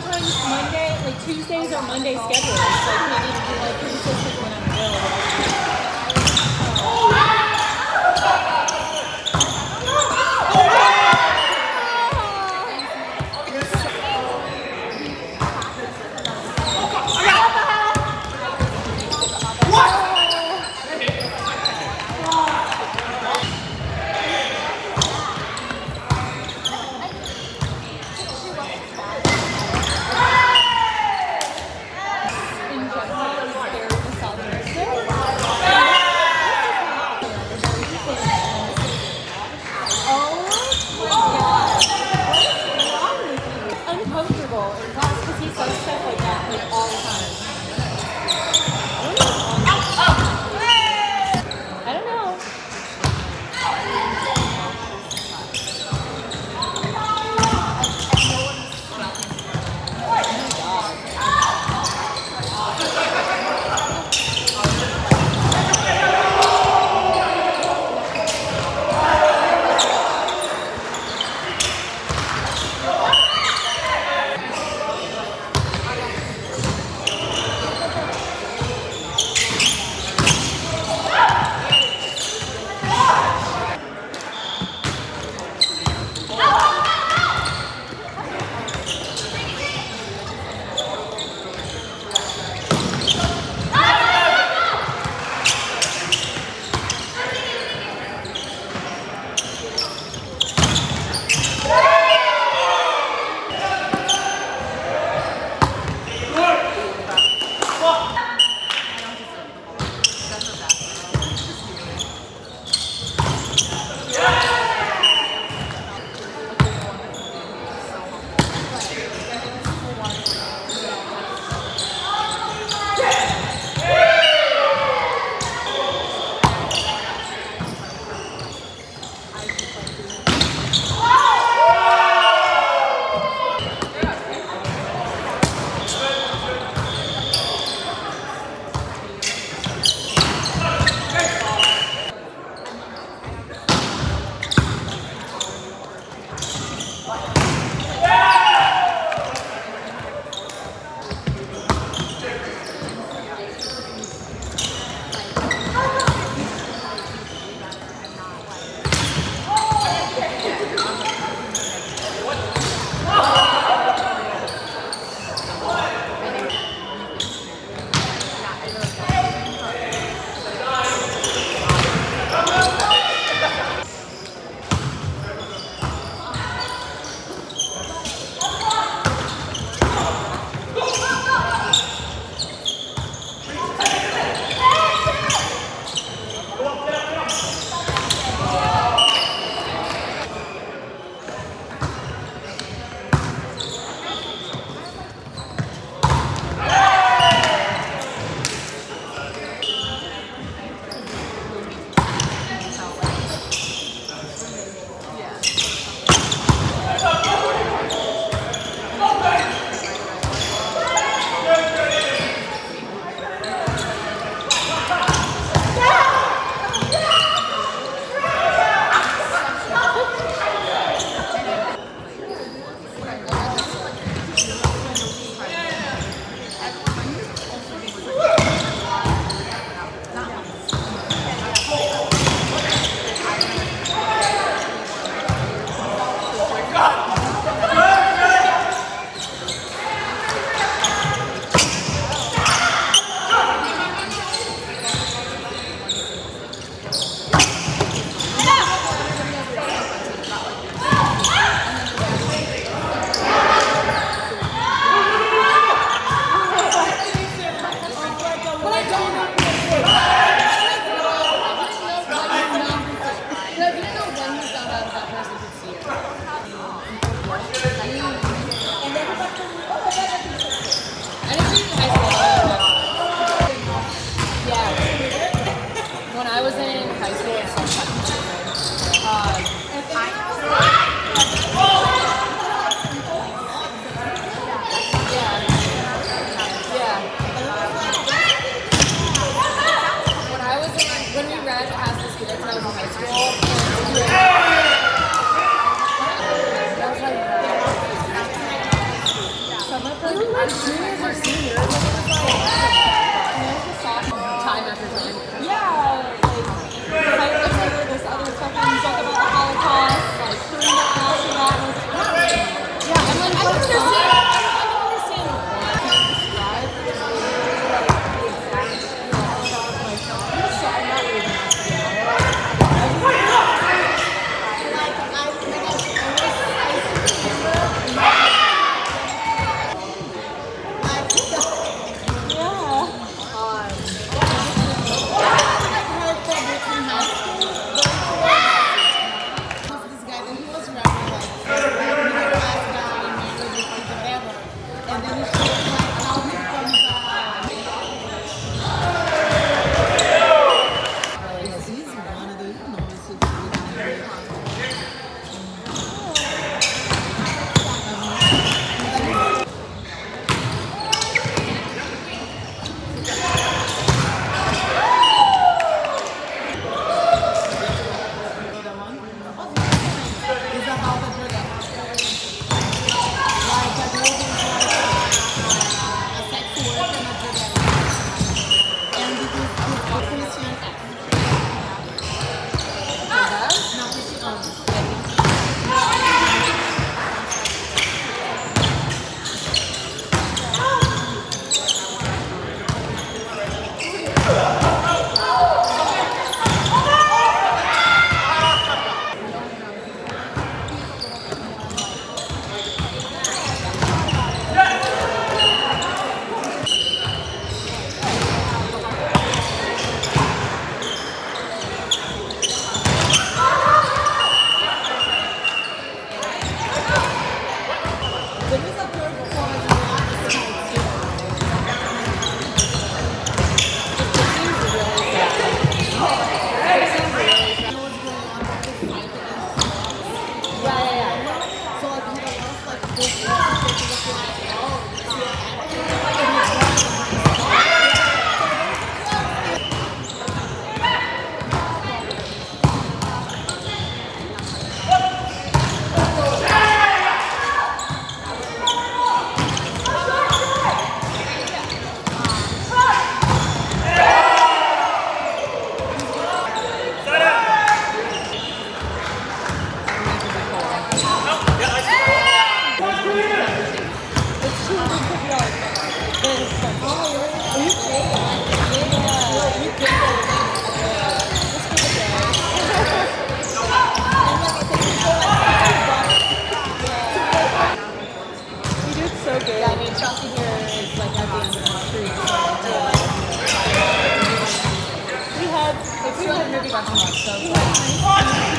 sometimes Monday, like Tuesdays are Monday schedules. So I can't even be like consistent when I'm available. talking So.